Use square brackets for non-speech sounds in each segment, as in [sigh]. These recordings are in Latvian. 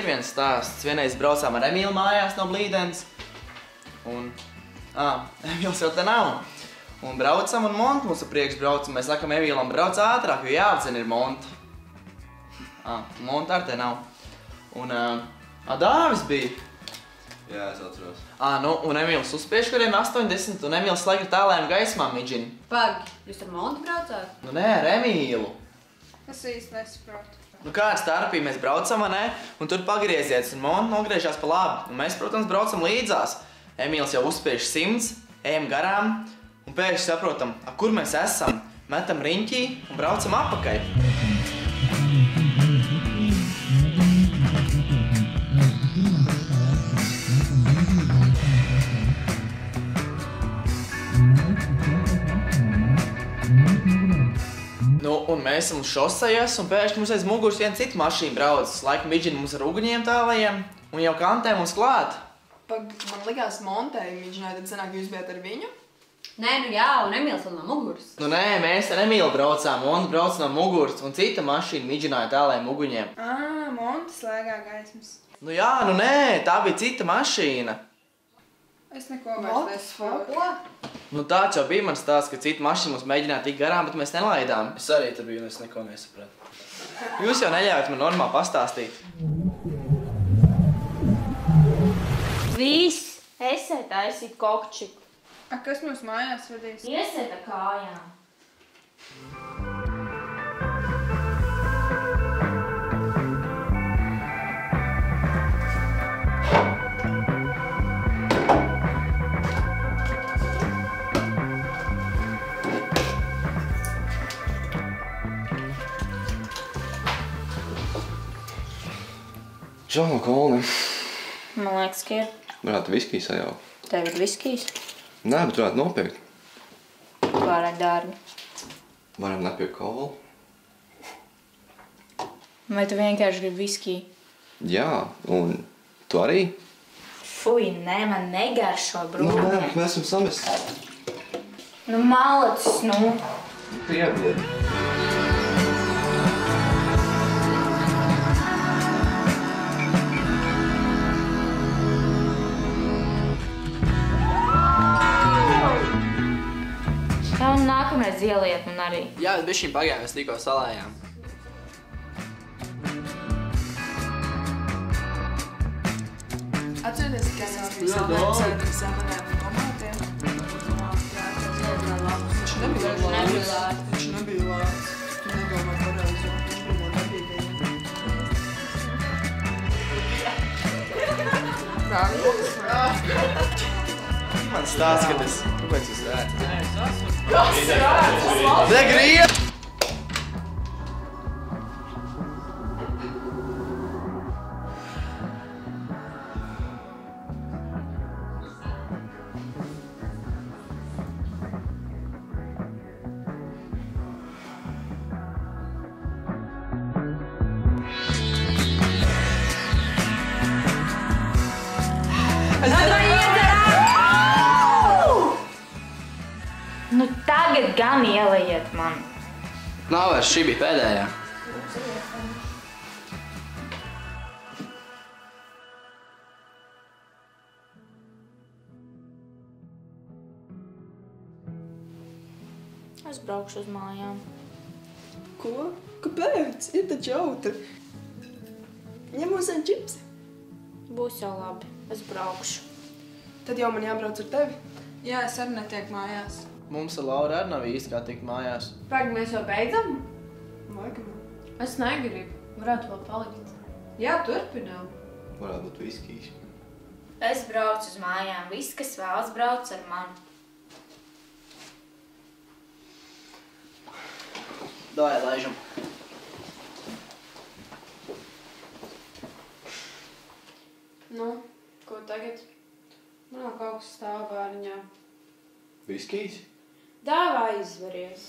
Ir viens stāsts. Vienreiz braucām ar Emīlu mājās no Blīdens. Un, ā, [laughs] Emīls jau te nav. Un braucam un Monta mūsu priekš braucam. Mēs sakam Emīlam brauc ātrāk, jo jāapzina ir Monta. Ā, Monta ar te nav. Un, ā, Dāvis bija. Jā, es atceros. Ā, nu, un Emīls uzspiež, kuriem 80, un Emīls laika tālēm gaismā midžina. Pag, jūs ar Montu braucāt? Nu, nē, ar Emīlu. Es īsti nesaprotu. Nu, kāda starpība mēs braucam, ne? Un tur pagriezies, un Monta nogriežās pa labi. Un mēs, protams, braucam līdzās. Emīls jau uzspiež simts, ejam garām, un pēkšņi saprotam, a, kur mēs esam. Metam riņķī un braucam apakaļ. Nu, un mēs esam uz šosejas, un pēkšņi mums aiz muguras viena cita mašīna brauc. Laikam vidžina mums ar uguņiem tālajiem, un jau kantē mums klāt. Pag, man likās, Montei mīģināja, tad sanāk, jūs bijat ar viņu? Nē, nu jā, un Emīls no muguras. Nu nē, mēs ar Emīlu braucām, un brauc no muguras, un cita mašīna midžināja tālajiem uguņiem. Ā, Montes lēgā gaismas. Nu jā, nu nē, tā bija cita mašīna. Es neko vairs nesaprotu. Nu tāds jau bija mans stāsts, ka cita mašīna mums mēģināja tikt garām, bet mēs nelaidām. Es arī tur biju, un es neko nesapratu. Jūs jau neļaujat man normāli pastāstīt. Viss! Esiet taisīt kokčiku. A, kas mūs mājās vadīs? Iesiet ar kājām. No koloniem. Man liekas, ka ir. Varētu viskiju sajaukt. Tev ir viskijs. Nē, bet varētu nopirkt. Pārāk dārgi. Varam nepirkt kolu. Vai tu vienkārši gribi viskiju? Jā, un tu arī? Fui, nē, man negaršo Nu, brūni. nē, mēs esam samest. Nu, malacis, nu. Piedod. Nākamreiz ieliet man arī. Jā, bet bišķiņ pagājās tikko salājām. Atcerieties, ka mēs salēts ar zemenēm tomātiem? Viņš nebija lāts. Viņš nebija lāts. Tu nedomā pareizi, viņš bija no dabīgajiem. Kā? Man stāsta, ka tas... Kāpēc jūs redzat? Nē, es esmu. Negrieb! Nu, Vairs, šī bija pēdējā. Es braukšu uz mājām. Ko? Kāpēc? Ir taču jautri. Ņem uz zem čipsi. Būs jau labi. Es braukšu. Tad jau man jābrauc ar tevi. Jā, es arī netieku mājās. Mums ar Lauru arī nav īsti kā tikt mājās. Pag, mēs jau beidzam? Laikam. Es negribu. Varētu vēl palikt. Jā, turpinām. Varētu būt viskijs. Es braucu uz mājām. Viss, kas vēlas, brauc ar mani. Dāj, laižam. Nu, ko tagad? Man nav kaut kas stāv bāriņā. Viskijs? Dāvā izveries.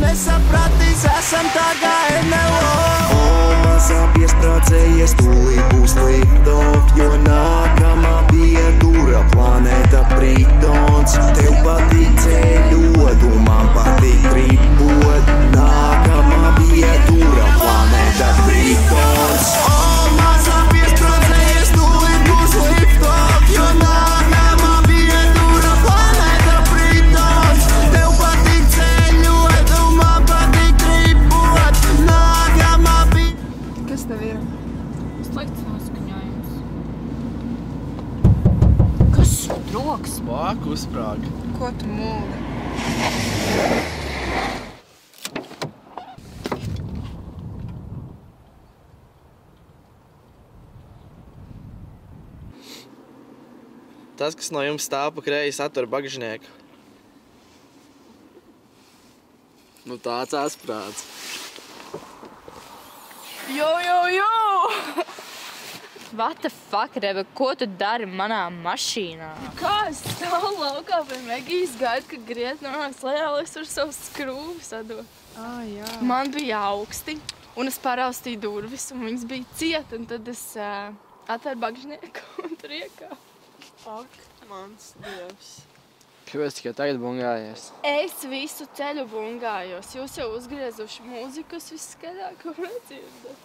Nesapratīs, esam tā kā NLO Sāpies prācējies, tūlīt būs likdot Jo nākamā bija dura planēta Britons. Tev patīk ceļot, un man patīk tripot Ko tu mūli? Tas, kas no jums stāv pa kreisi, atver bagžnieku. Nu tāds asprāts. Jo, jo, jo! [laughs] What the fuck, Rebe, ko tu dari manā mašīnā? Kā es stāvu laukā pie Megijas gaidu, ka griez no manas lejā, lai es tur savu skrūvi sadot. Ah, jā. Man bija augsti, un es paraustīju durvis, un viņas bija cieta, un tad es uh, atveru bagžnieku [laughs] un tur iekāpu. Ak, mans dievs. Kāpēc tikai tagad bungājies? Es visu ceļu bungājos, jūs jau uzgriezuši mūziku, es viskaļāko nedzirdu.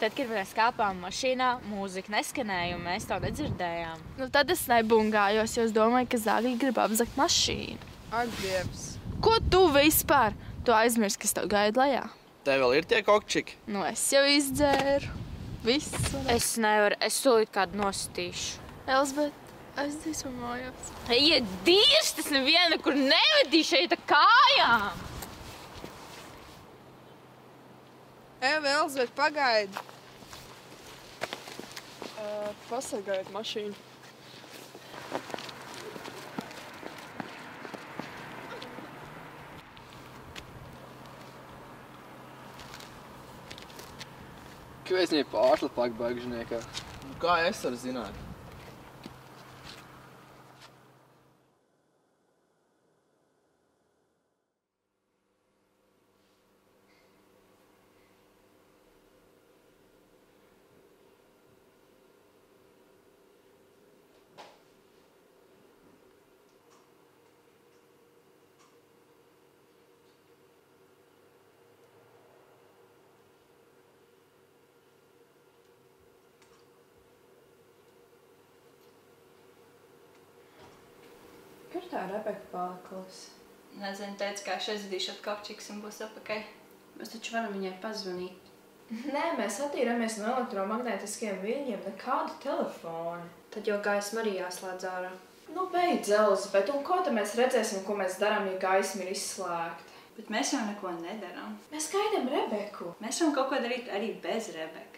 Tad, kad mēs kāpām mašīnā, mūzika neskanēja, un mēs to nedzirdējām. Nu, tad es nebungājos, jo es domāju, ka zālī grib apzakt mašīnu. Ak, dievs. Ko tu vispār? Tu aizmirsti, kas tev gaida lejā. Tev vēl ir tie kokčiki? Nu, es jau izdzēru. Viss. Es nevaru, es tūlīt kādu nostīšu. Elzbet, aizdzīsim mājās. Ejiet, dievs, tas nevienu nekur nevedīs šeit ar kājām! Ej, Elzbet, pagaidi. Uh, pasargājiet mašīnu. Kāpēc viņa pārslapāk bagžniekā? Nu, kā es varu zināt? Kur tā Rebeka palikusi? Nezinu, teica, ka šeit zudīšu atkāpčiks un būs apakaļ. Mēs taču varam viņai pazvanīt. [laughs] Nē, mēs attīrāmies no elektromagnetiskiem viļņiem, nekādu telefonu. Tad jau gaisma arī jāslēdz ārā. Nu, beidz, Elizabete, un ko tad mēs redzēsim, ko mēs darām, ja gaisma ir izslēgta? Bet mēs jau neko nedarām. Mēs gaidām Rebeku. Mēs varam kaut ko darīt arī bez Rebekas.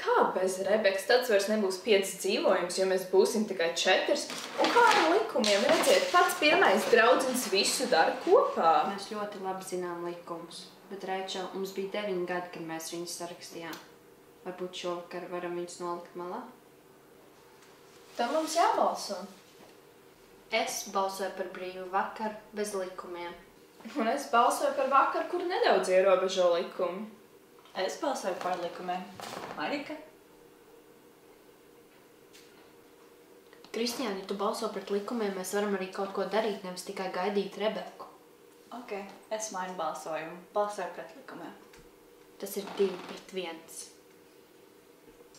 Kā bez Rebekas? Tad vairs nebūs piecas dzīvojums, jo mēs būsim tikai četras. Un kā ar likumiem? Redziet, pats pirmais draudzens visu dara kopā. Mēs ļoti labi zinām likumus. Bet, Rēčel, mums bija deviņi gadi, kad mēs viņus sarakstījām. Varbūt šovakar varam viņus nolikt malā? Tam mums jābalso. Es balsoju par brīvu vakaru bez likumiem. Un es balsoju par vakaru, kur nedaudz ierobežo likumu. Es balsoju par likumiem. Marika? Kristiāna, ja tu balso pret likumiem, mēs varam arī kaut ko darīt, nevis tikai gaidīt Rebeku. Ok, es mainu balsojumu. Balsoju pret likumiem. Tas ir divi pret viens.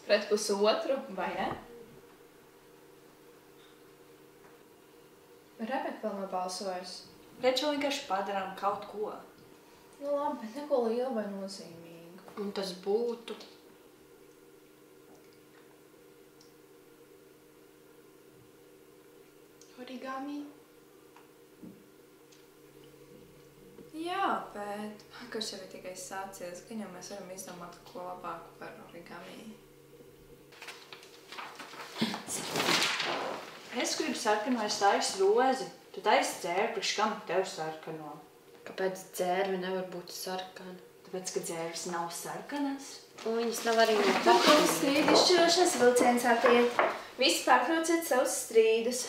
Pret pusotru, vai ne? Rebeka vēl nav balsojusi. Pret šo vienkārši padarām kaut ko. Nu labi, bet neko lielu vai nozīmīgu. Un tas būtu. Origami. Jā, bet kas jau ir tikai sācies, gan jau mēs varam izdomāt ko labāku par origami. Es gribu sarkano, es taisu rozi. Tu taisi dzēru, priekš kam tev sarkano? Kāpēc dzērve nevar būt sarkana? Tāpēc, ka dzēras nav sarkanas. Un viņas nav arī Pakums strīdu izšķirošais vilciens attiek. Visi pārtrauciet savus strīdus.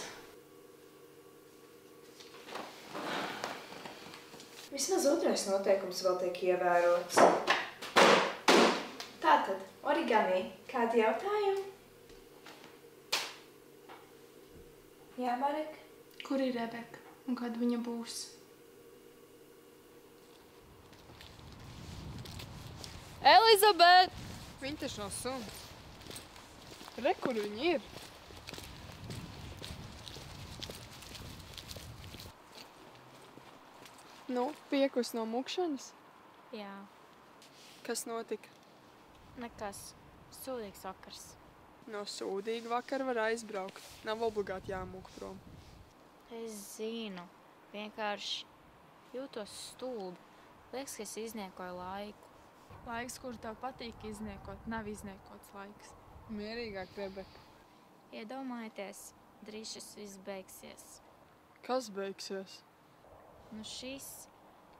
Vismaz otrais noteikums vēl tiek ievērots. Tātad, origami, kādi jautājumi? Jā, Marek? Kur ir Rebeka? Un kad viņa būs? Elizabete! Viņa taču nav suns. Re, kur viņa ir? Nu, piekus no mukšanas. Jā, Kas notika? nekas. Sūdīgs vakars. No sūdīga vakara var aizbraukt. Nav obligāti jāmūk prom. Es zinu, vienkārši jūtos stulbi. Liekas, ka es izniekoju laiku. Laiks, kur tev patīk izniekot, nav izniekots laiks. Mierīgāk, Rebeka. Iedomājieties, drīz šis viss beigsies. Kas beigsies? Nu šis,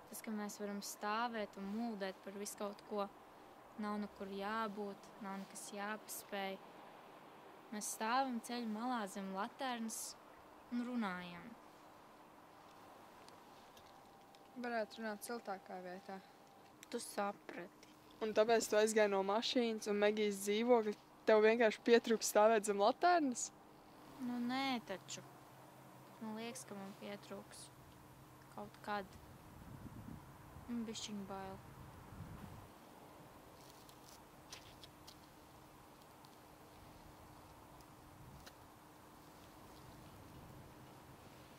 tas, ka mēs varam stāvēt un mūldēt par visu kaut ko. Nav nekur jābūt, nav nekas jāpaspēj. Mēs stāvam ceļu malā zem latērnas un runājam. Varētu runāt siltākā vietā. Tu saprati. Un tāpēc tu aizgāji no mašīnas un Megijas dzīvokļa. Tev vienkārši pietrūkst stāvēt zem latērnas. Nu nē, taču. Man liekas, ka man pietrūks kaut kad. Man bišķiņ bail.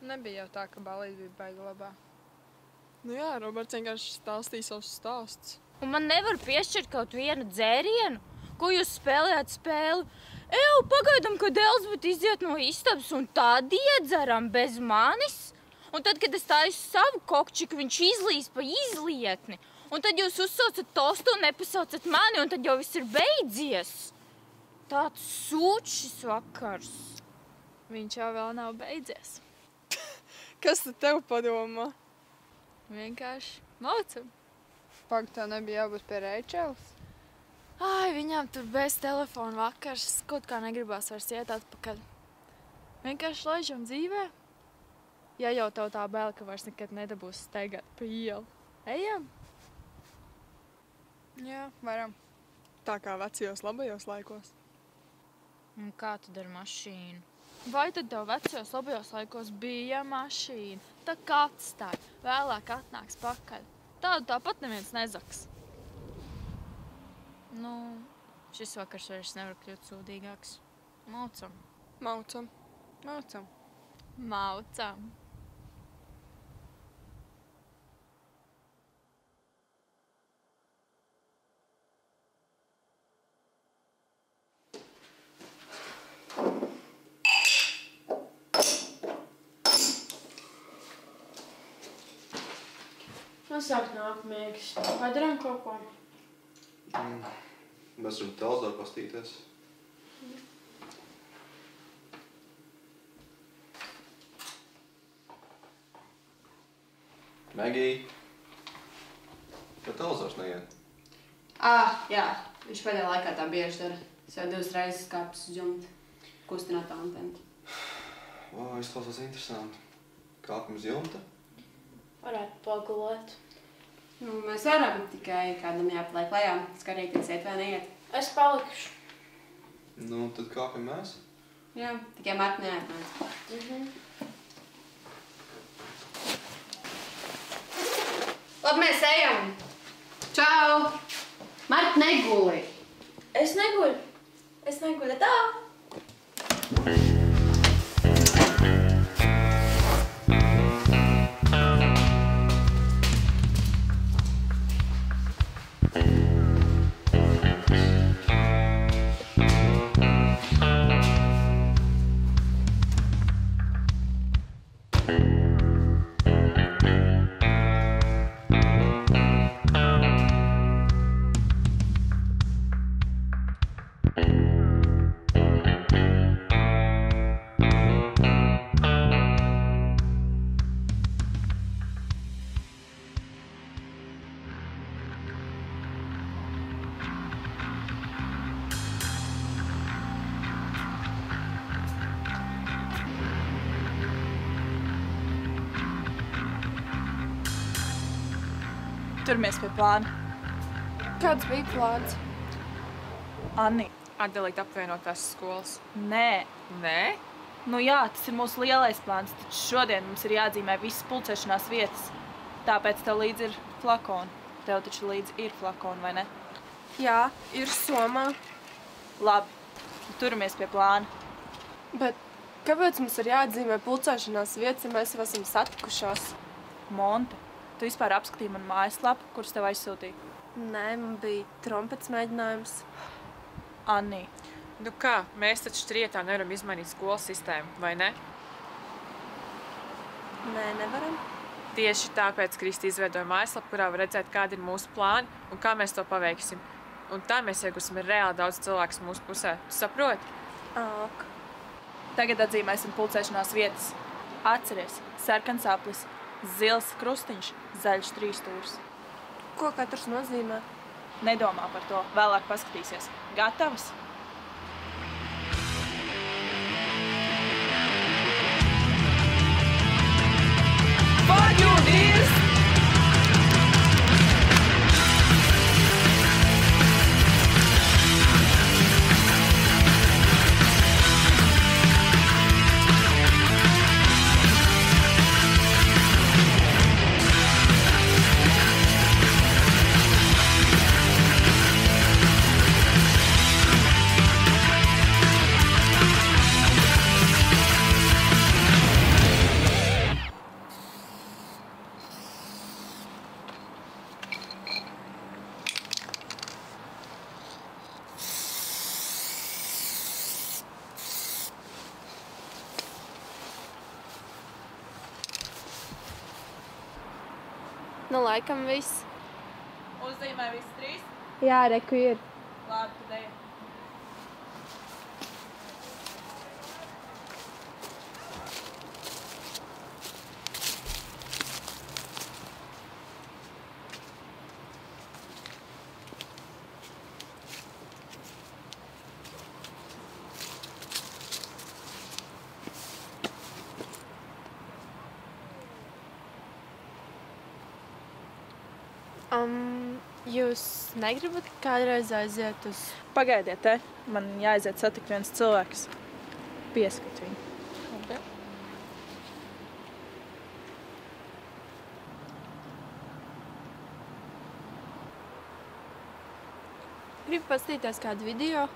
Nebija jau tā, ka balīti bija baigi labā. Nu jā, Roberts vienkārši stāstīja savus stāstus. Un man nevar piešķirt kaut vienu dzērienu, ko jūs spēlējat spēli. Eju, pagaidām, kad Elzbet iziet no istabas un tad iedzeram bez manis. Un tad, kad es taisu savu kokčiku, viņš izlīs pa izlietni. Un tad jūs uzsaucat tostu un nepasaucat mani, un tad jau viss ir beidzies. Tāds sūds šis vakars. Viņš jau vēl nav beidzies. Kas tad tev padomā? Vienkārši maucam. Pag, tev nebija jābūt pie Reičēlas? Ai, viņām tur bez telefona vakars. Kaut kā negribās vairs iet atpakaļ. Vienkārši laižam dzīvē. Ja jau tev tā bail, ka vairs nekad nedabūs staigāt pa ielu. Ejam! Jā, varam. Tā kā vecajos labajos laikos. Un kā tad ar mašīnu? Vai tad tev vecajos labajos laikos bija mašīna? Tā kā atstāja, vēlāk atnāks pakaļ. Tādu tāpat neviens nezaks. Nu, šis vakars vairs nevar kļūt sūdīgāks. Maucam. Maucam. Maucam. Maucam. Sāk nākt miegs. Vai darām kaut ko? Mēs varam telzā pastīties. Megija. Bet telzās neiet. Ah, jā, viņš pēdējā laikā tā bieži dara. Es jau divas reizes kāpus uz jumta, kustināt antenu. O, izklausās interesanti. Kāpjam uz jumta? Varētu pagulēt. Nu, mēs varam tikai kādam jāpaliek lejā, skatīties, iet vai neiet. Es palikšu. Nu, tad kāpjam mēs? Jā, tikai Marta neatnāca. Mhm. Labi, mēs ejam. Čau! Marta neguli. Es neguļu. Es neguļu tā. Turamies pie plāna. Kāds bija plāns? Anni, Atdalīt apvienotās skolas. nē. Nē? Nu jā, tas ir mūsu lielais plāns, taču šodien mums ir jāatzīmē visas pulcēšanās vietas. Tāpēc tev līdzi ir flakoni. Tev taču līdzi ir flakoni, vai ne? Jā, ir somā. Labi, turamies pie plāna. Bet kāpēc mums ir jāatzīmē pulcēšanās vietas, ja mēs jau esam satikušās? Monte, tu vispār apskatīji manu mājaslapu, kuras tev aizsūtīju? Nē, man bija trompets mēģinājums. Anni, Nu kā, mēs taču strietā nevaram izmainīt skolas sistēmu, vai ne? Nē, nevaram. Tieši tāpēc Kristi izveidoja mājaslapu, kurā var redzēt, kādi ir mūsu plāni un kā mēs to paveiksim. Un tā mēs iegūsim reāli daudz cilvēku mūsu pusē. Tu saproti? Ak. Tagad atzīmēsim pulcēšanās vietas. Atceries, sarkans aplis, zils krustiņš, zaļš trīsstūris. Ko katrs nozīmē? Nedomā par to, vēlāk paskatīsies. Gatavs? Paģūdīs! Nu, laikam viss. Uzzīmē visi trīs. Jā, reku ir. Labi, tad ej. Um, jūs negribat kādreiz aiziet uz... Pagaidiet, te. Man jāaiziet satikt viens cilvēks. Pieskat viņu. Okay. Gribu paskatīties kādu video.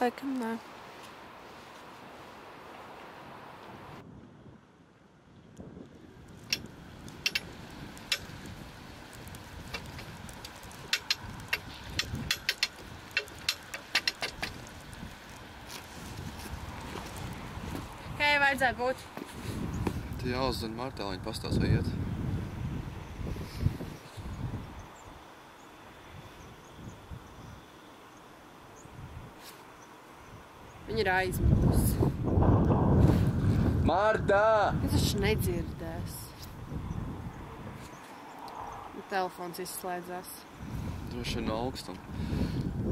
Laikam nē. Kā jau vajadzēja būt? Te jāuzzina Martā, viņa pastāsta, vai iet. Viņa ir aizmigusi. Martā! Es taču nedzirdēs. Telefons izslēdzās. Droši vien no augstuma.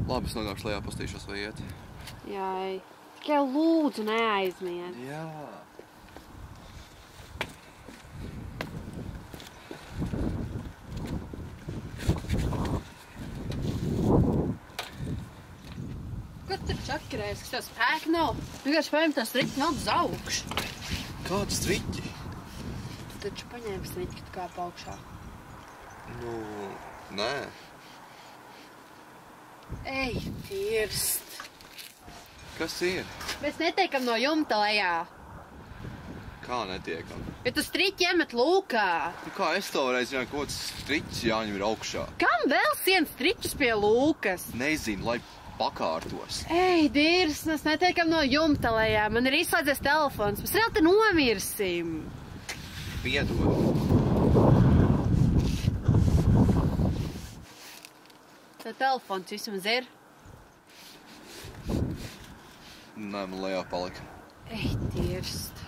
Labi, es nogājuši lejā, pastīšos, vai iet. Jā, ej. Tikai lūdzu neaizmirst. Jā. Ko tu čakarējies, ka tev spēka nav? Vienkārši paņem tās riķi nav uz augšu. Kāds striķi? Tu taču paņēmi riķi, kad kāp augšā. Nu, nē. Ej, tirst. Kas ir? Mēs neteikam no jumta lejā. Kā netiekam? Bet tu striķi iemet lūkā. Nu, kā es to varēju zināt, ko tas striķis jāņem ir augšā? Kam vēl sien striķus pie lūkas? Nezinu, lai pakārtos. Ej, dīrs, mēs neteikam no jumta lejā. Man ir izslēdzies telefons. Mēs vēl te nomirsim. Piedod. Tev telefons vismaz ir. Nē, man lejā palika. Ej, tirst.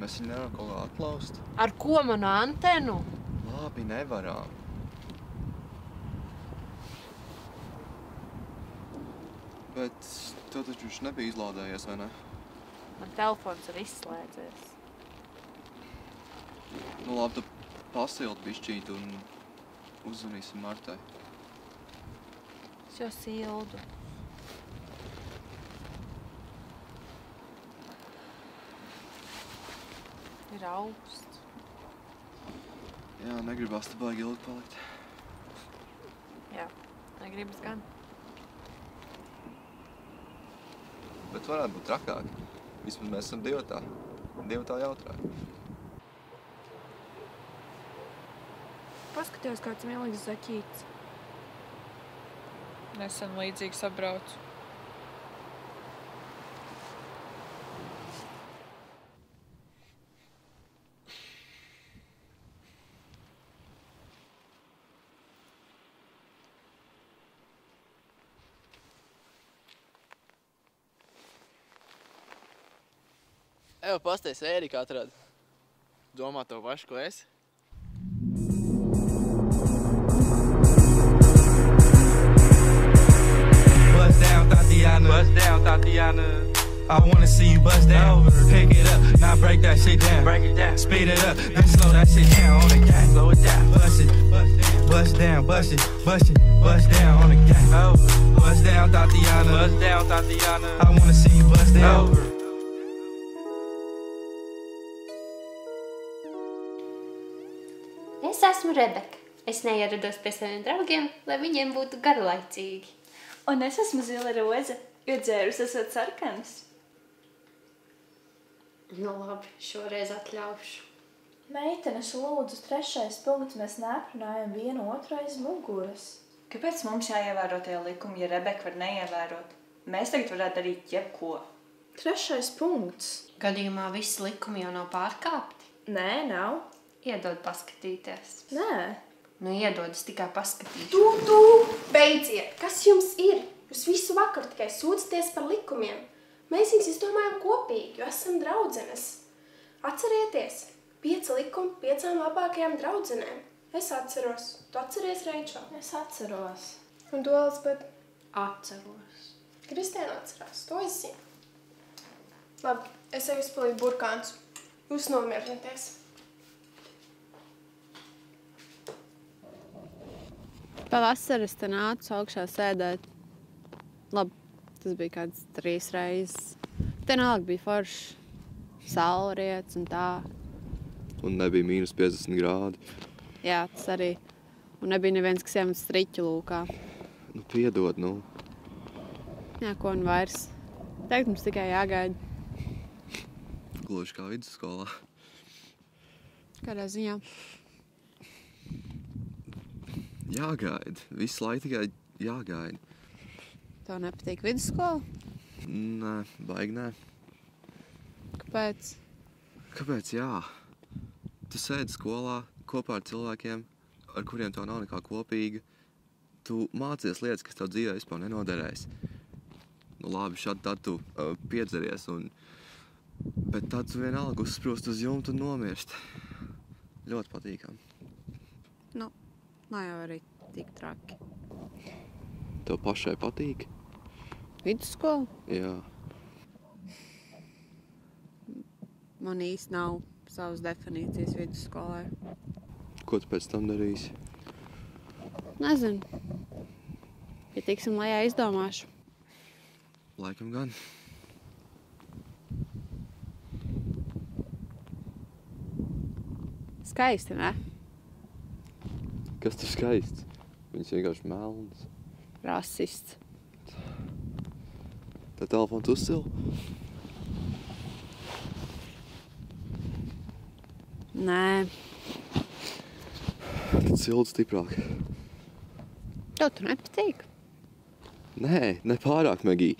Mēs viņu nevaram kaut kā atlaust. Ar ko manu antenu? Labi, nevaram. Bet tev taču viņš nebija izlādējies, vai ne? Man telefons ir izslēdzies. Nu labi, tad pasilt bišķīt un uzzvanīsim Martai. Es jau sildu. Ir augsts. Jā, negribas te baigi ilgi palikt. Jā, negribas gan. Bet varētu būt trakāk. Vismaz mēs esam divatā. Divatā jautrāk. Paskatījos, kāds milīgs zaķīts. Nesen līdzīgi sabraucu. Evo, pasties, Ērika atrada. Domā to pašu, ko es? Bust down, Tatiana. Bust down, Tatiana. I wanna see you bust down. Pick it up, now break that shit down. Break it down. Speed it up, then slow that shit down on the gang. Slow it down. Bust it, bust down, bust it, bust it, bust down on the gang. Bust down, Tatiana. Bust down, Tatiana. I wanna see you bust down. Es esmu Rebeka. Es neierados pie saviem draugiem, lai viņiem būtu garlaicīgi. Un es esmu zila roze, jo dzērus esat sarkanas. Nu labi, šoreiz atļaušu. Meitenes, lūdzu, trešais punkts. Mēs neaprunājam vienu otru aiz muguras. Kāpēc mums jāievēro tie likumi, ja Rebeka var neievērot? Mēs tagad varētu darīt jebko. Trešais punkts. Gadījumā visi likumi jau nav pārkāpti. Nē, nav. Iedod paskatīties. Nē. Nu, iedod, es tikai paskatīšu. Tu, tu, beidziet! Kas jums ir? Jūs visu vakaru tikai sūdzaties par likumiem. Mēs viņus izdomājam kopīgi, jo esam draudzenes. Atcerieties, pieci likumi piecām labākajām draudzenēm. Es atceros. Tu atceries, Reičo? Es atceros. Un tu, Elspet? Atceros. Kristiāna atcerās. To es zinu. Labi, es eju izpildīt burkāns. Jūs nomierinieties. Pavasarī es te nācu augšā sēdēt. Labi, tas bija kāds trīs reizes. Te nāk bija forši. Saulriets un tā. Un nebija mīnus 50 grādi. Jā, tas arī. Un nebija neviens, kas iemet striķu lūkā. Nu, piedod, nu. Jā, ko un vairs. Teikt mums tikai jāgaida. Gluži kā vidusskolā. Kādā ziņā? Jāgaida. Visu laiku tikai jāgaida. Tev nepatīk vidusskola? Nē, baigi nē. Kāpēc? Kāpēc jā? Tu sēdi skolā kopā ar cilvēkiem, ar kuriem tev nav nekā kopīga. Tu mācies lietas, kas tev dzīvē vispār nenoderēs. Nu, labi, šādi tad tu uh, piedzeries, un... bet tad tu vienalga uzsprost uz jumtu un nomirst. Ļoti patīkami. Nav jau arī tik traki. Tev pašai patīk? Vidusskola? Jā. Man īsti nav savas definīcijas vidusskolai. Ko tu pēc tam darīsi? Nezinu. Ja tiksim lejā, izdomāšu. Laikam gan. Skaisti, ne? Kas tur skaists? Viņas vienkārši melnas. Rasists. Tā telefons uzsil. Nē, Tad silda stiprāk. tev tur nepatīk. Nē, ne pārāk megī.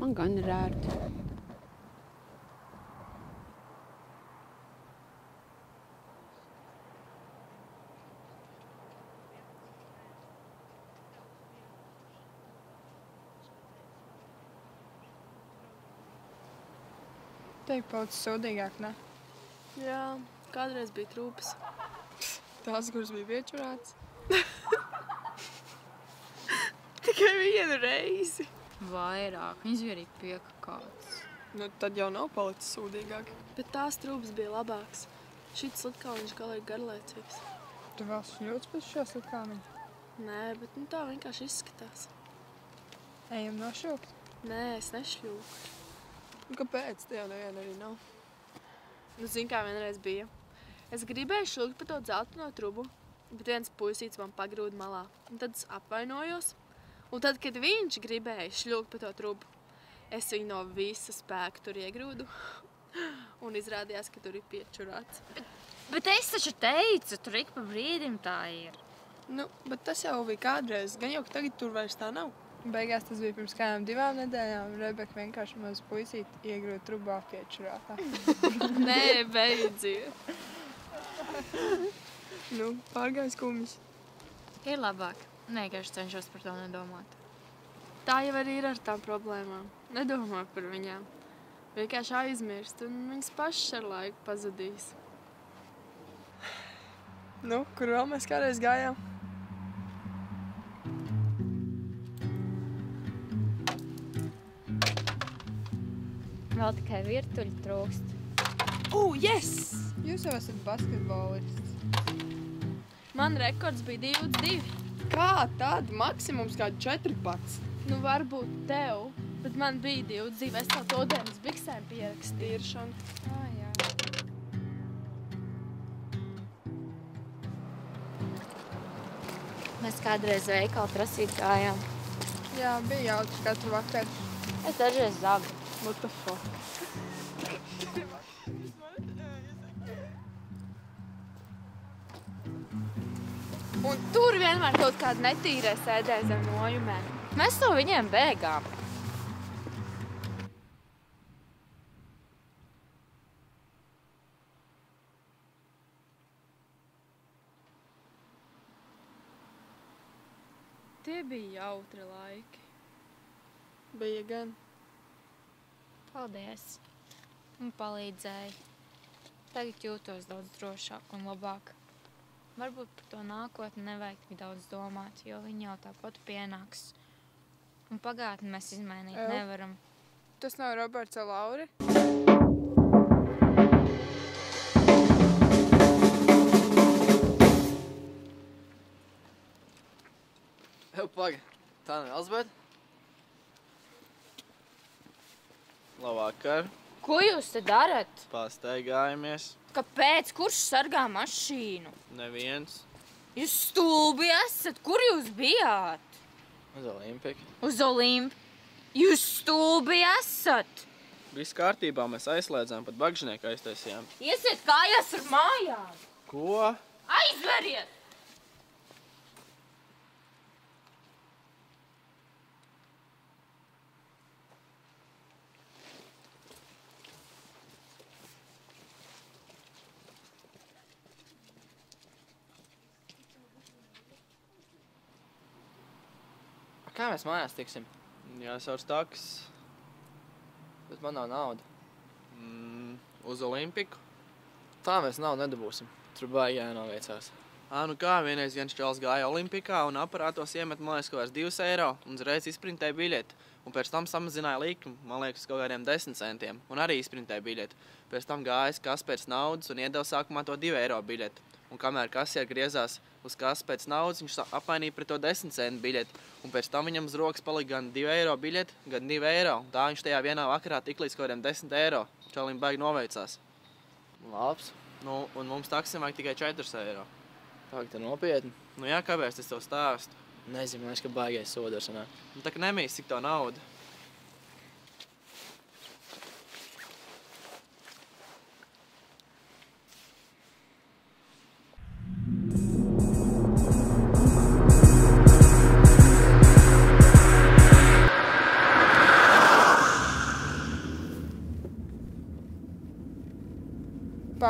Man gan ir ērti. Teik paudzes sūdīgāk, ne? Jā, kādreiz bija trūpas. Tās, kuras bija viečurāts. [laughs] Tikai vienu reizi. Vairāk. Viņas bija arī piekāpts. Nu, tad jau nav palicis sūdīgāk. Bet tās trūpas bija labāks. Šis litkauliņš galīgi garlaicīgs. Tu vēl šļūts pēc šās litkāniņa? Nē, bet nu, tā vienkārši izskatās. Ejam nošūkt? Nē, es nešļūku. Nu, kāpēc? Te jau neviena arī nav. Nu, zini, kā vienreiz bija. Es gribēju šūkt pa to dzelteno trubu, bet viens puisīts man pagrūda malā. Un tad es apvainojos. Un tad, kad viņš gribēja šļūkt pa to trubu, es viņu no visa spēka tur iegrūdu. [laughs] Un izrādījās, ka tur ir piečurāts. Bet es taču teicu, tur ik pa brīdim tā ir. Nu, bet tas jau bija kādreiz. Gan jau, ka tagad tur vairs tā nav. Beigās tas bija pirms kādām divām nedēļām. Rebeka vienkārši maz puisīti iegrūda trubā piečurātā. [laughs] Nē, beidziet. [laughs] nu, pārgājis kumis. Ir labāk. Vienkārši cenšos par to nedomāt. Tā jau arī ir ar tām problēmām. Nedomā par viņām. Vienkārši aizmirst, un viņas pašas ar laiku pazudīs. Nu, kur vēl mēs kādreiz gājām? Vēl tikai virtuļi trūkst. Uh, yes! Jūs jau esat basketbolists. Man rekords bija 22. Kā tad? Maksimums kā 14. Nu, varbūt tev, bet man bija 22. Es tev to dienas biksēm pierakstīju. Tiršana. Ah, jā. Mēs kādreiz veikalu prasīt gājām. Jā, bija jautri katru vakaru. Es dažreiz zagu. What the fuck? Un tur vienmēr kaut kāda netīra sēdēja zem nojumēm. Mēs no viņiem bēgām. Tie bija jautri laiki. Bija gan. Paldies. Un palīdzēja. Tagad jūtos daudz drošāk un labāk. Varbūt par to nākotni nevajag tik daudz domāt, jo viņi jau tāpat pienāks. Un pagātni mēs izmainīt Ev. nevaram. Tas nav Roberts Lauri? Eju, paga. Tā nav Elzbieta? Labvakar. Ko jūs te darat? Pastaigājamies. Kāpēc? Kurš sargā mašīnu? Neviens. Jūs stulbi esat! Kur jūs bijāt? Uz Olimpiku. Uz Olimpu. Jūs stulbi esat! Viss kārtībā, mēs aizslēdzām, pat bagžnieku aiztaisījām. Iesiet kājās ar mājām! Ko? Aizveriet! Kā mēs mājās tiksim? Jāsauc taks. Bet man nav nauda. Mm, uz Olimpiku? Tā mēs nav nedabūsim. Tur baigi jānoveicās. Ā, nu kā, vienreiz viens čels gāja Olimpikā un aparātos iemet, man liekas, kaut kāds 2 eiro un uzreiz izprintēja biļeti. Un pēc tam samazināja likumu, man liekas, kaut kādiem 10 centiem. Un arī izprintēja biļeti. Pēc tam gājis kas pēc naudas un iedeva sākumā to 2 eiro biļeti. Un kamēr kasier griezās uz kasu pēc naudas, viņš apmainīja pret to 10 centu biļeti. Un pēc tam viņam uz rokas palika gan 2 eiro biļeti, gan 2 eiro. Un tā viņš tajā vienā vakarā tik līdz kaut kādiem 10 eiro. Čalim baigi noveicās. Labs. Nu, un mums taksim vajag tikai 4 eiro. Tā, ka nopietni. Nu jā, kāpēc es tev stāstu? Nezinu, man liekas, ka baigais sodars. Nu tā kā nemīs cik to naudu.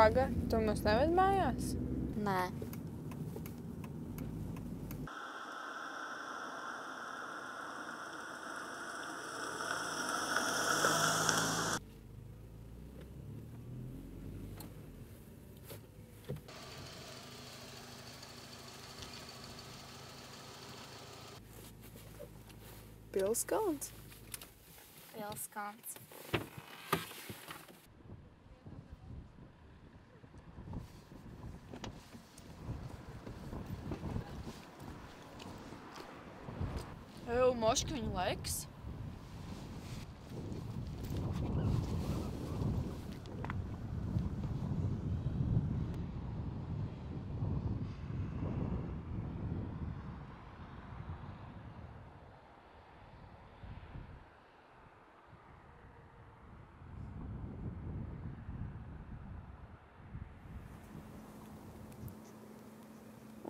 Paga, tu mums neved mājās? Nē. Pilskalns. Pilskāns. moškiņu laiks.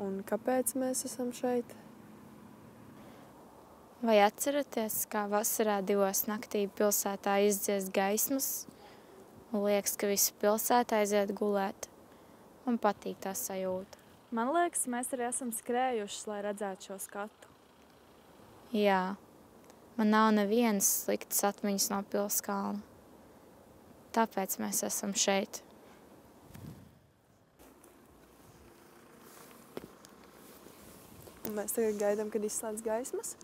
un kāpēc mēs esam šeit. Vai atceraties, kā vasarā divos naktī pilsētā izdzies gaismas? Un liekas, ka visa pilsēta aiziet gulēt. Man patīk tā sajūta. Man liekas, mēs arī esam skrējuši, lai redzētu šo skatu. Jā, man nav nevienas sliktas atmiņas no pilskalna. Tāpēc mēs esam šeit. Un mēs tagad gaidām, kad izslēdz gaismas.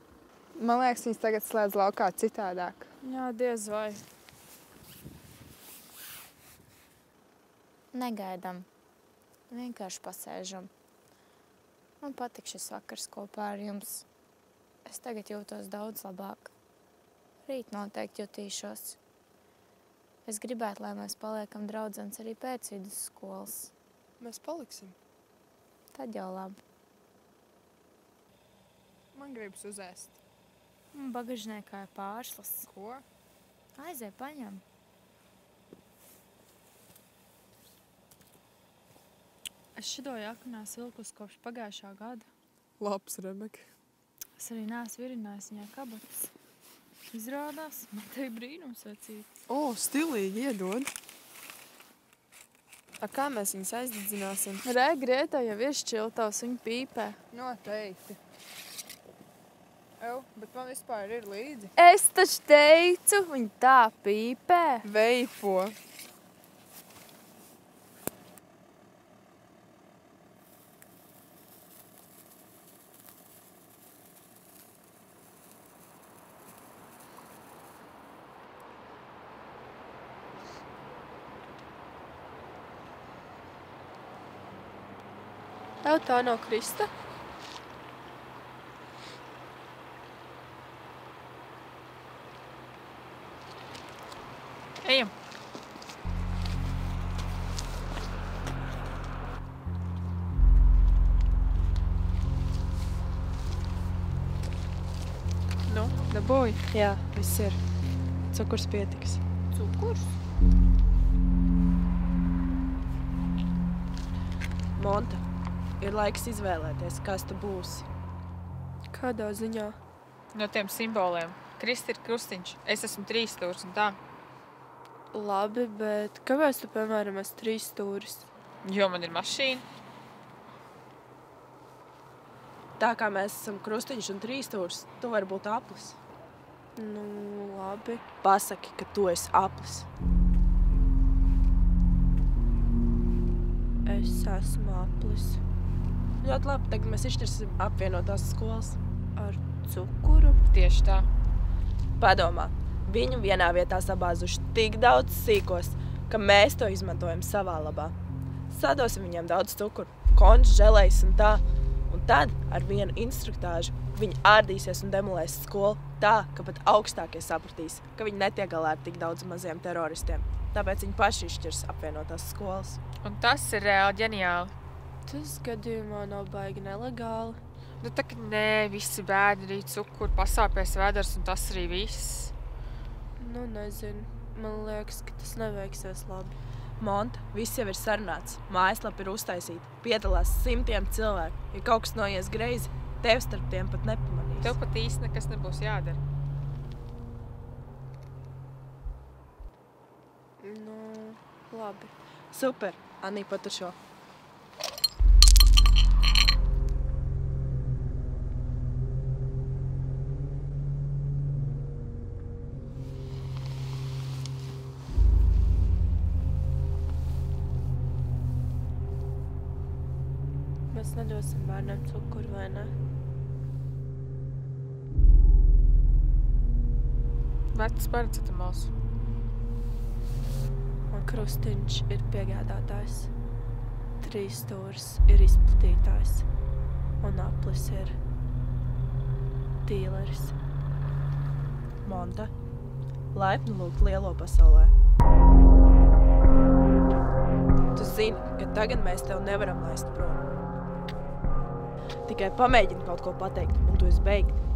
Man liekas, viņas tagad slēdz laukā citādāk. Jā, diez vai. Negaidām. Vienkārši pasēžam. Man patīk šis vakars kopā ar jums. Es tagad jūtos daudz labāk. Rīt noteikti jutīšos. Es gribētu, lai mēs paliekam draudzens arī pēc vidusskolas. Mēs paliksim. Tad jau labi. Man gribas uzēst. Man bagažniekā ir pārslas. Ko? Aizej, paņem. Es šito jaku neesmu vilkus kopš pagājušā gada. Labs, Rebeka. Es arī neesmu virinājis viņai kabatas. Izrādās, man te ir brīnums vecīt. O, stilīgi iedod. A, kā mēs viņus aizdedzināsim? Re, Grētā jau ir šķiltavs, viņa pīpē. Noteikti. Ew, bet man vispār ir līdzi. Es taču teicu, viņa tā pīpē. Veipo. Tev tā nav Krista? Jā, viss ir. Cukurs pietiks. Cukurs? Monta, ir laiks izvēlēties, kas tu būsi. Kādā ziņā? No tiem simboliem. Kristi ir krustiņš, es esmu trīs stūrs un tā. Labi, bet kāpēc tu, piemēram, esi trīs stūris? Jo man ir mašīna. Tā kā mēs esam krustiņš un trīs stūrs, tu vari būt aplis. Nu, labi. Pasaki, ka tu esi aplis. Es esmu aplis. Ļoti labi, tagad mēs izšķirsim apvienotās skolas. Ar cukuru? Tieši tā. Padomā, viņu vienā vietā sabāzuši tik daudz sīkos, ka mēs to izmantojam savā labā. Sadosim viņiem daudz cukuru, konču, žēlējas un tā. Tad ar vienu instruktāžu viņi ārdīsies un demolēs skolu tā, ka pat augstākie sapratīs, ka viņi netiek galā ar tik daudz maziem teroristiem. Tāpēc viņi paši izšķirs apvienotās skolas. Un tas ir reāli ģeniāli. Tas gadījumā nav baigi nelegāli. Nu, tā kā nē, visi bērni arī cukuru pasāpēs vēders un tas arī viss. Nu, nezinu. Man liekas, ka tas neveiksies labi. Monta, viss jau ir sarunāts. Mājaslapa ir uztaisīta. Piedalās simtiem cilvēku. Ja kaut kas noies greizi, tev starp tiem pat nepamanīs. Tev pat īsti nekas nebūs jādara. Nu, labi. Super, Anī, patur šo. Mēs nedosim bērniem cukuru, vai ne? Vecs paracetamals. Un krustiņš ir piegādātājs. Trīs stūris ir izplatītājs. Un aplis ir dīleris. Monta, laipni lūgt lielo pasaulē. Tu zini, ka tagad mēs tev nevaram laist prom. Tikai pamēģini kaut ko pateikt, un tu esi beigts.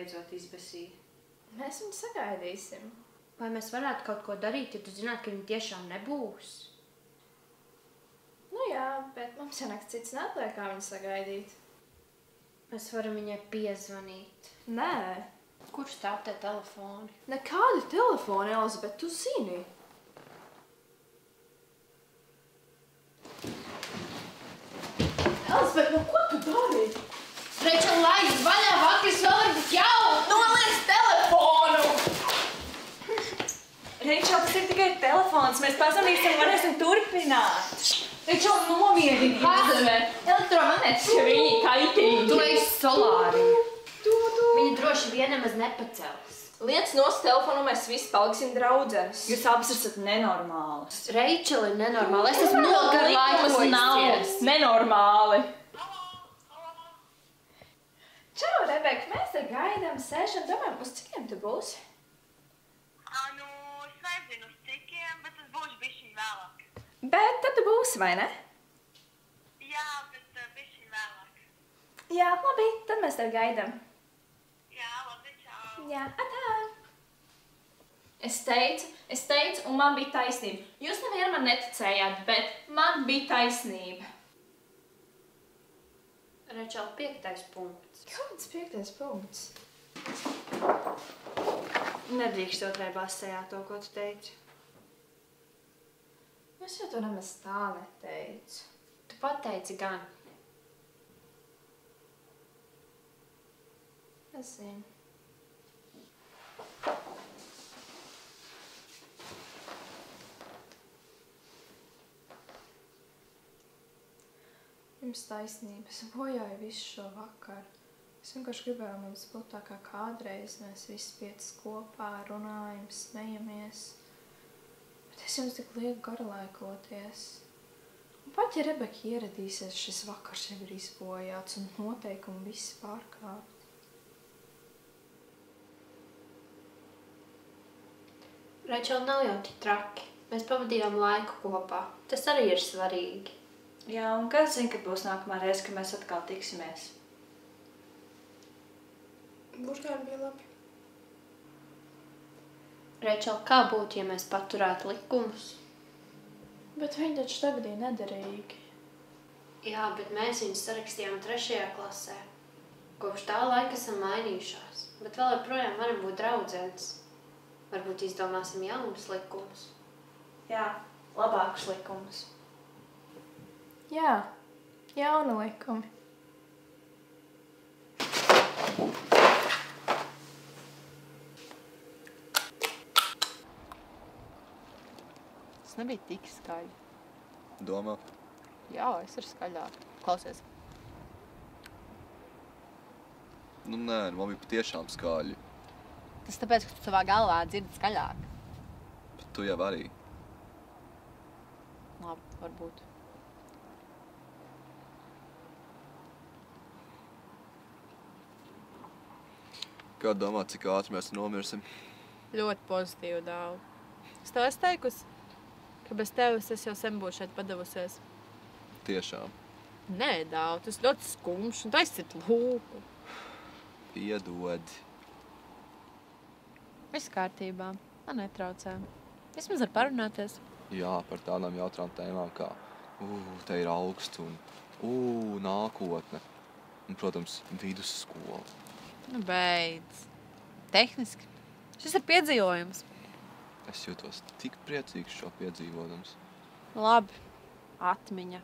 Beidzot izbēsīja. Mēs viņu sagaidīsim. Vai mēs varētu kaut ko darīt, ja tu zinātu, ka viņi tiešām nebūs? Nu jā, bet mums jau nekas cits neatliek, kā viņu sagaidīt. Mēs varam viņai piezvanīt. Nē. Kurš stāv te telefoni? Nekādi telefoni, Elizabet, tu zini. Elizabet, nu ko tu dari? Rečel, laid vaļā, vakars vēl ir tik jau! Noliec telefonu! Reičel, tas ir tikai telefons. Mēs pazvanīsim, varēsim turpināt. Reičel, nomierinies. Elizabet, elektromagnētiski viņi kaitīgi. Tu esi solārija. Viņa droši vien nemaz nepacels. Liec nos telefonu, mēs visi paliksim draudzenes. Jūs abas esat nenormālas. Reičel ir nenormāla. Es esmu nogar Likumus nav nenormāli. Čau, Rebeka, mēs te gaidām, sēžam, domājam, uz cikiem tu būsi? Nu, es nezinu, uz cikiem, bet es būšu bišķiņ vēlāk. Bet tad tu būsi, vai ne? Jā, bet uh, bišķiņ vēlāk. Jā, labi, tad mēs tev gaidām. Jā, labi, čau. Jā, atā. Es teicu, es teicu, un man bija taisnība. Jūs nevienam man neticējāt, bet man bija taisnība. Rečel, piektais punkts. Kāds piektais punkts? Nedrīkst otrai basējā to, ko tu teici. Es jau to nemaz tā neteicu. Tu pateici gan. Es zinu. Jums taisnība, es bojāju visu šo vakaru. Es vienkārši gribēju, mums būtu tā kā kādreiz. Mēs visi pieci kopā runājam, smejamies. Es jums tik lieku garlaikoties. Un pat ja Rebeka ieradīsies, šis vakars jau ir izbojāts un noteikumi visi pārkāpti. Rečel, nav jau tik traki. Mēs pavadījām laiku kopā. Tas arī ir svarīgi. Jā, un kas zina, kad būs nākamā reize, kad mēs atkal tiksimies? Burgāri bija labi. Rečel, kā būtu, ja mēs paturētu likumus? Bet viņi taču tagad ir nederīgi. Jā, bet mēs viņus sarakstījām trešajā klasē. Kopš tā laika esam mainījušās, bet vēl joprojām varam būt draudzenes. Varbūt izdomāsim jaunus likumus. Jā, labākus likumus. Jā, jauni likumi. Tas nebija tik skaļi. Domā, Jā, es ir skaļāk. Klausies. nu nē, nu man bija patiešām skaļi. Tas tāpēc, ka tu savā galvā dzirdi skaļāk. Bet tu jau arī. Labi, varbūt. Kā domā, cik ātri mēs nomirsim? Ļoti pozitīvi dāvu. Es tev esmu teikusi, ka bez tevis es jau sen būšu šeit padavusies. Tiešām. Nē, dāvu, tas ļoti skumjš un taisīt lūku. Piedod. Viss kārtībā. Man netraucē. Vismaz var parunāties. Jā, par tādām jautrām tēmām kā uu, te ir augsts un uu, nākotne. Un, protams, vidusskola. Nu, beidz. Tehniski. Šis ir piedzīvojums. Es jūtos tik priecīgs šo piedzīvotams. Labi. Atmiņa,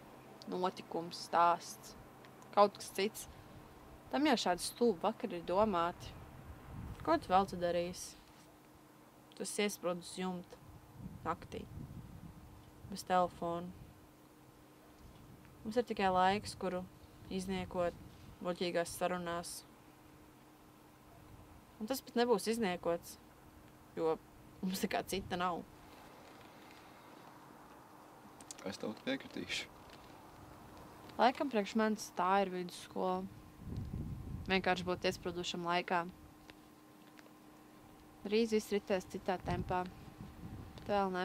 notikums, stāsts. Kaut kas cits. Tam jau šādi stulbi vakar ir domāti. Ko tu vēl tu darīsi? Tu esi iesprūdis jumta naktī. Bez telefona. Mums ir tikai laiks, kuru izniekot muļķīgās sarunās. Un tas pat nebūs izniekots, jo mums nekā cita nav. Es tev piekritīšu. Laikam priekš manis tā ir vidusskola. Vienkārši būt iesprūdušam laikā. Drīz viss ritēs citā tempā. Bet vēl ne.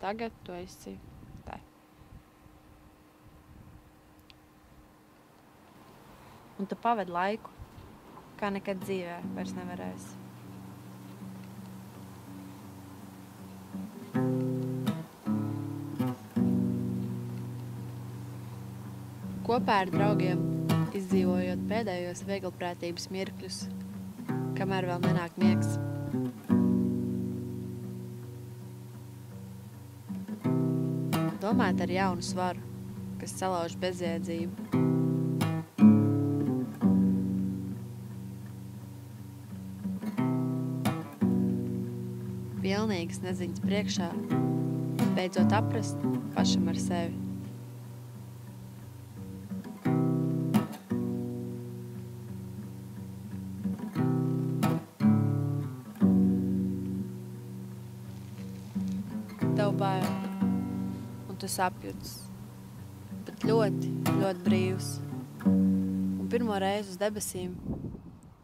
Tagad tu esi te. Un tu pavadi laiku. kā nekad dzīvē vairs nevarēs. Kopā ar draugiem izdzīvojot pēdējos vieglprātības mirkļus, kamēr vēl nenāk miegs. Domāt ar jaunu svaru, kas salauž bezjēdzību. Pilnīgas neziņas priekšā, beidzot aprast pašam ar sevi. Tu sapjūts, bet ļoti, ļoti brīvs. Un pirmo reizi uz debesīm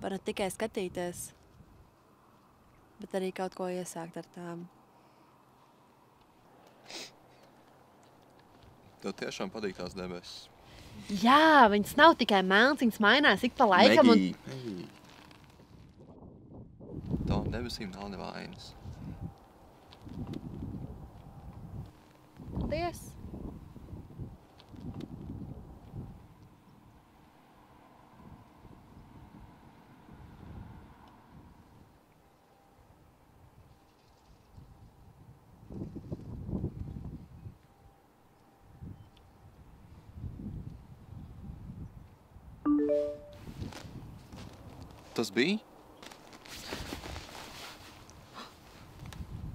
var ne tikai skatīties, bet arī kaut ko iesākt ar tām. Tev tiešām patīk tās debesis. Jā, viņas nav tikai melnas, viņas mainās ik pa laikam. Un... Megij. Tām debesīm nav nevainas. Paldies! Tas bija?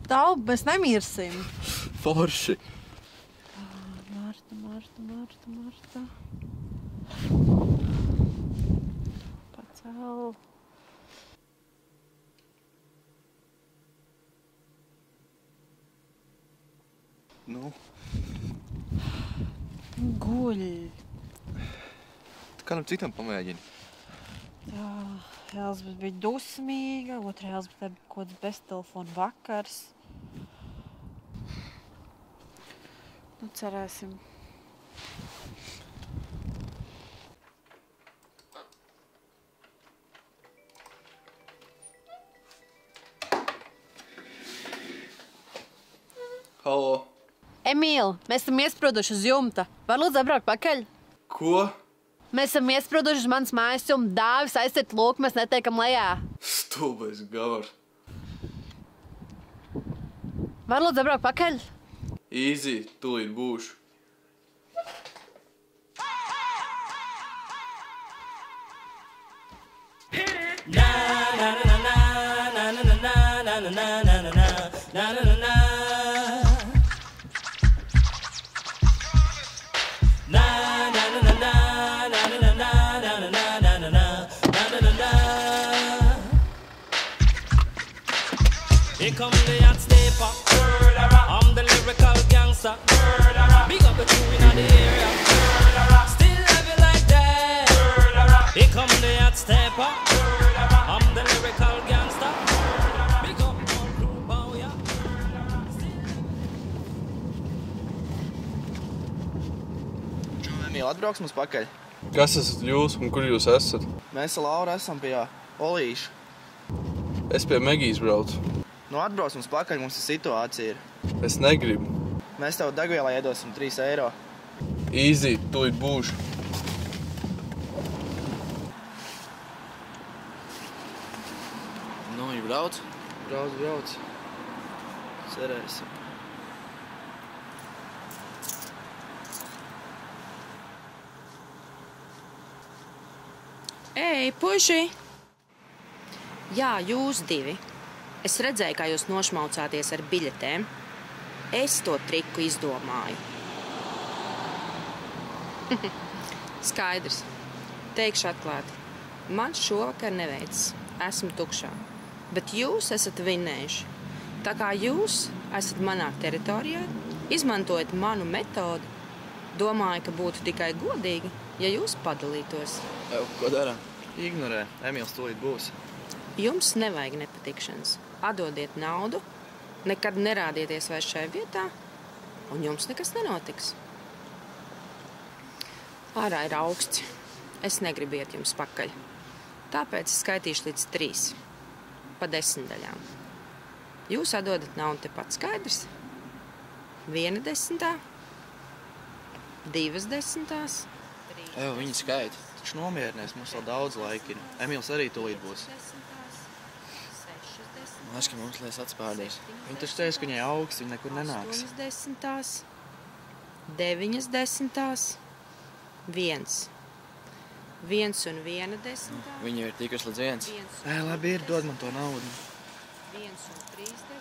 Taup, mēs nemirsim. Forši! Marta, Marta. Pacel. Nu, Guļ. tu kādam citam pamēģini. Jā, Elzbieta bija dusmīga, otrā Elzbieta bija kaut kāds beztelefona vakars. Nu, cerēsim. Halo! Emīl, mēs esam iesprūduši uz jumta. Var lūdzu atbraukt pakaļ? Ko? Mēs esam iesprūduši uz manas mājas jumta. Dāvis aiziet lūk, mēs netiekam lejā. Stulbais gavars. Var lūdzu atbraukt pakaļ? Easy, tūlīt būšu. Here come the hot stepper. I'm the lyrical gangster. Big up the crew in the area. Still love you like that. Here come the hot stepper. I'm the lyrical gangster. Big up my crew, bow ya. Emīl, atbrauks mums pakaļ. Kas esat jūs un kur jūs esat? Mēs ar Lauru esam pie Olīša. Es pie Megijas braucu. Nu, atbrauc mums pakaļ, mums ir situācija. Ir. Es negribu. Mēs tev degvielā iedosim 3 eiro. Easy, tūlīt būšu. Nu, viņi brauc? Brauc, brauc. Cerēsim. Ei, puiši! Jā, jūs divi. Es redzēju, kā jūs nošmaucāties ar biļetēm. Es to triku izdomāju. [laughs] Skaidrs. Teikšu atklāti. Man šovakar neveicas. Esmu tukšā. Bet jūs esat vinējuši. Tā kā jūs esat manā teritorijā, izmantojat manu metodi, domāju, ka būtu tikai godīgi, ja jūs padalītos. Ko darām? Ignorē. Emīls tūlīt būs. Jums nevajag nepatikšanas. Atdodiet naudu, nekad nerādieties vairs šajā vietā, un jums nekas nenotiks. Ārā ir augsts. Es negribu iet jums pakaļ. Tāpēc es skaitīšu līdz trīs, pa desmit daļām. Jūs atdodat naudu tepat skaidrs. Viena desmitā, divas desmitās, Evo, viņi skaita. Taču nomierinies, mums vēl daudz laika ir. Emīls arī tūlīt būs. Man liekas, ka mums liekas atspērdīs. Viņi taču teica, ka viņai augsts, viņi nekur nenāks. astoņas desmitās, deviņas desmitās, viens. Viens un viena desmitā, Viņi jau ir tikuši līdz viens. Viens. Ē, labi ir, dod man to naudu. viens un trīs desmitās.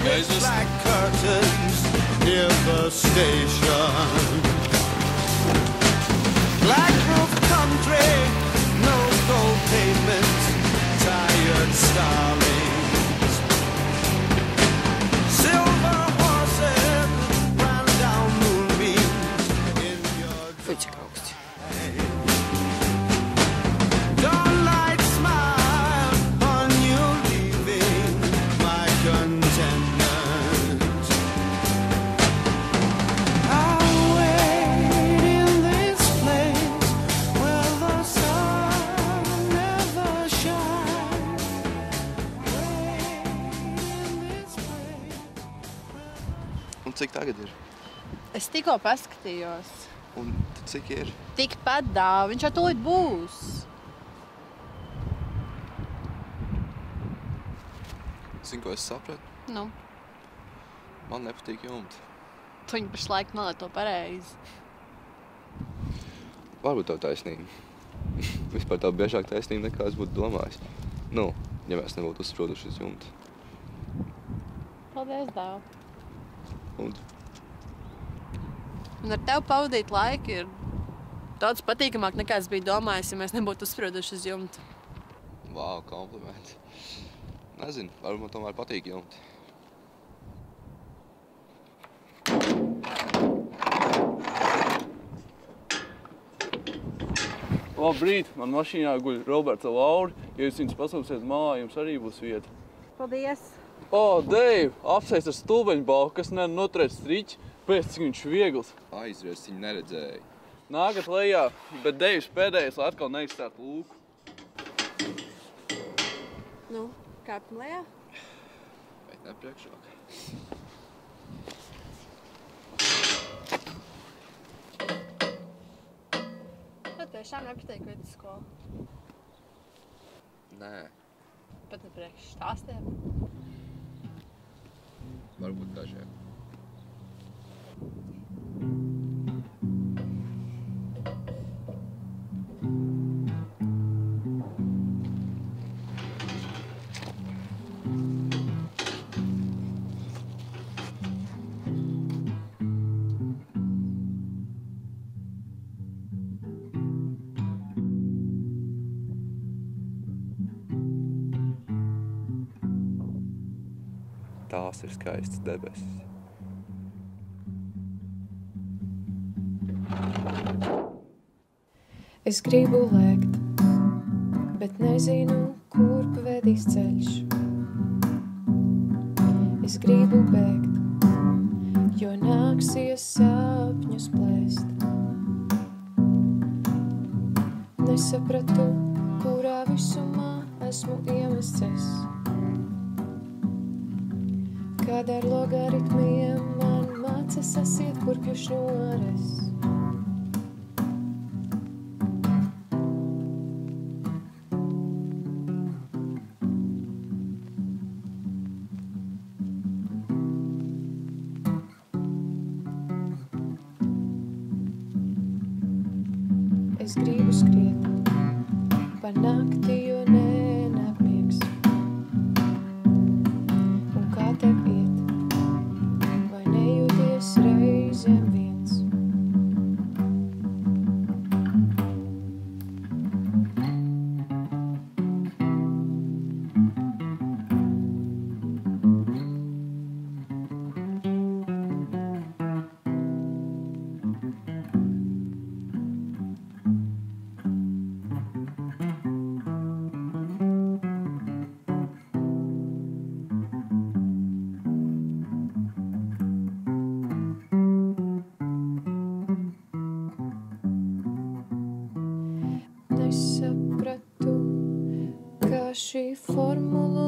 Aizvest. black curtains near the station. Tagad ir? Es tikko paskatījos. Un cik ir? Tikpat dāvā, viņš jau tūlīt būs. Zini, ko es sapratu? Nu, Man nepatīk jumti. tu viņu pašlaik nelieto pareizi. Varbūt tev taisnība. [laughs] Vispār tā biežāk taisnība nekā es būtu domājis. Nu, ja mēs nebūtu uzsprūduši uz jumta. Paldies, dāvā. Un Un ar tevi pavadīt laiku ir daudz patīkamāk nekā es biju domājis, ja mēs nebūtu uzsprieduši uz jumta. Vau, komplimenti. Nezinu, varbūt man tomēr patīk jumti. Labrīt, man mašīnā guļ Roberts Lauri. Ja jūs viņus pasūksiet mājā, jums arī būs vieta. Paldies! O, Deiv, apsēst ar stulbeņu balku, kas nevar noturēt striķi, pēc cik viņš viegls. Aizries, viņu neredzēju. Nākat lejā, bet Deivs pēdējais, lai atkal neizstāt lūku. Nu, kāpjam lejā? Bet ne priekšāk. Man tiešām nepatīk vidusskola. Nē, Pat ne priekš stāstiem. Varbūt dažiem. Tās ir skaistas debesis. Es gribu lēkt, bet nezinu, kur pavedīs ceļš. Es gribu bēgt, jo nāksies sapņus plēst. Nesapratu, kurā visumā esmu iemests es. Kad ar logaritmiem man mācas sasiet kurpju šņores. Šī formula